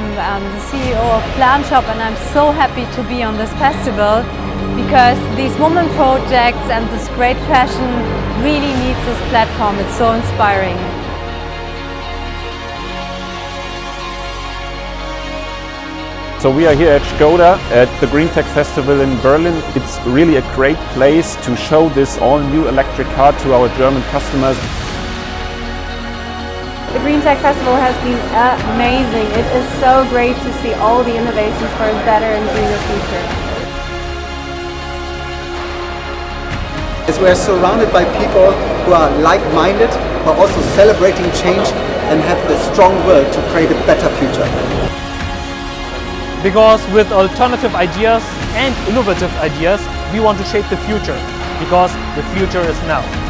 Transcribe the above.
um, the CEO of Plant Shop and I'm so happy to be on this festival because these women projects and this great fashion really needs this platform. It's so inspiring. So we are here at Skoda at the Greentech Festival in Berlin. It's really a great place to show this all new electric car to our German customers. The Greentech Festival has been amazing. It is so great to see all the innovations for a better and greener future. As we are surrounded by people who are like-minded, but also celebrating change and have the strong will to create a better future because with alternative ideas and innovative ideas, we want to shape the future because the future is now.